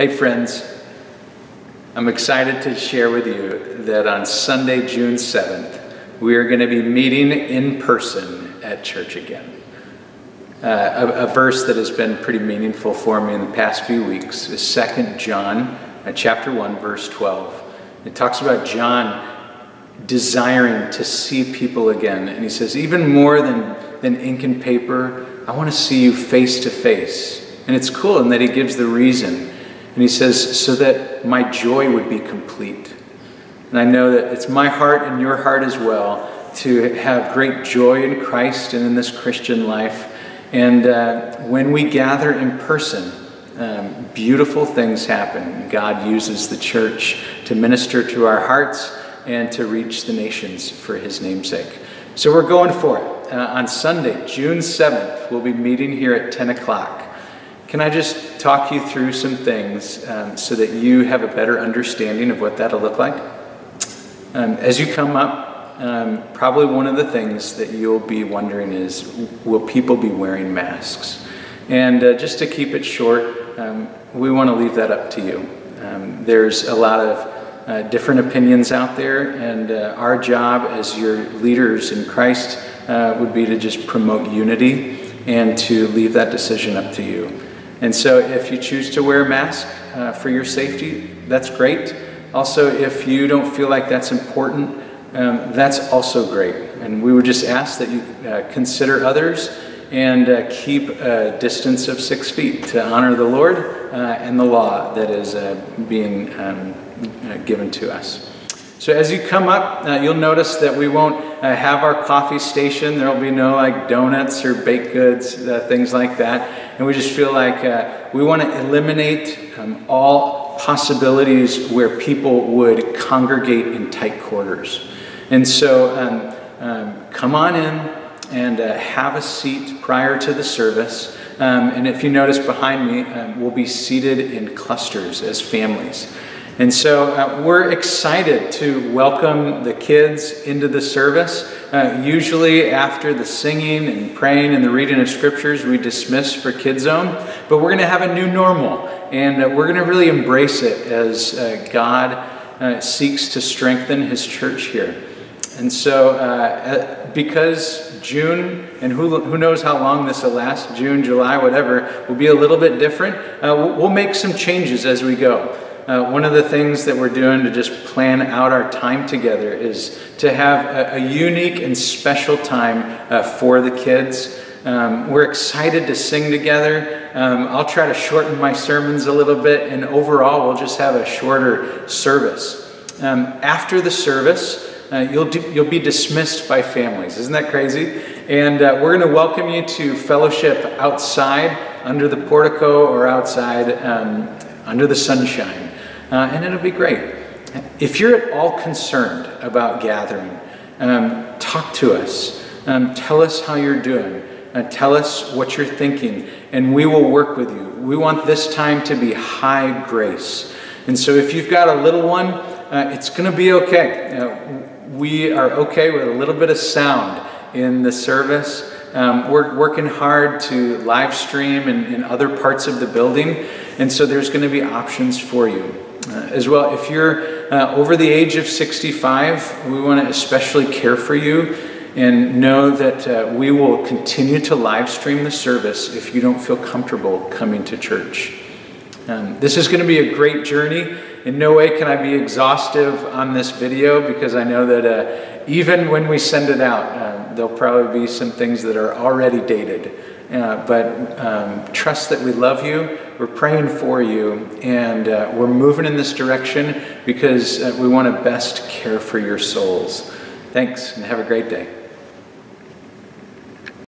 Hey, friends, I'm excited to share with you that on Sunday, June 7th, we are going to be meeting in person at church again. Uh, a, a, verse that has been pretty meaningful for me in the past few weeks is 2 John, uh, chapter 1, verse 12. It talks about John desiring to see people again. And he says, even more than, than ink and paper, I want to see you face to face. And it's cool in that he gives the reason. And he says, so that my joy would be complete. And I know that it's my heart and your heart as well to have great joy in Christ and in this Christian life. And uh, when we gather in person, um, beautiful things happen. God uses the church to minister to our hearts and to reach the nations for his namesake. So we're going for it. Uh, on Sunday, June 7th, we'll be meeting here at 10 o'clock. Can I just talk you through some things um, so that you have a better understanding of what that'll look like? Um, as you come up, um, probably one of the things that you'll be wondering is will people be wearing masks? And uh, just to keep it short, um, we want to leave that up to you. Um, there's a lot of uh, different opinions out there, and uh, our job as your leaders in Christ uh, would be to just promote unity and to leave that decision up to you. And so, if you choose to wear a mask uh, for your safety, that's great. Also, if you don't feel like that's important, um, that's also great. And we would just ask that you uh, consider others and uh, keep a distance of six feet to honor the Lord uh, and the law that is uh, being um, uh, given to us. So as you come up, uh, you'll notice that we won't uh, have our coffee station. There will be no like donuts or baked goods, things like that. And we just feel like we want to eliminate um, all possibilities where people would congregate in tight quarters. And so um, um, come on in, and uh, have a seat prior to the service. Um, and if you notice behind me, um, we'll be seated in clusters as families. And so uh, we're excited to welcome the kids into the service. Uh, usually, after the singing and praying and the reading of scriptures, we dismiss for Kids Zone. But we're going to have a new normal, and uh, we're going to really embrace it as uh, God uh, seeks to strengthen His church here. And so, uh, because June, and who, who knows how long this will last, June, July, whatever, will be a little bit different, we'll, make some changes as we go. Uh, one of the things that we're doing to just plan out our time together is to have a, a unique and special time uh, for the kids. Um, we're excited to sing together. Um, I'll try to shorten my sermons a little bit, and overall, we'll just have a shorter service. Um, after the service, uh, you'll, do, you'll be dismissed by families. Isn't that crazy? And uh, we're going to welcome you to fellowship outside under the portico or outside um, under the sunshine. Uh, and it'll be great. If you're at all concerned about gathering, um, talk to us. Um, tell us how you're doing. Uh, tell us what you're thinking, and we will work with you. We want this time to be high grace. And so if you've got a little one, uh, it's going to be okay. Uh, we are okay with a little bit of sound in the service. Um, we're working hard to live stream in, in, other parts of the building, and so there's going to be options for you. Uh, as well, if you're uh, over the age of 65, we want to especially care for you and know that uh, we will continue to live stream the service if you don't feel comfortable coming to church. Um, this is going to be a great journey. In no way can I be exhaustive on this video because I know that uh, even when we send it out, uh, there'll probably be some things that are already dated. Uh, but um, trust that we love you, we're praying for you, and uh, we're moving in this direction because uh, we want to best care for your souls. Thanks, and have a great day.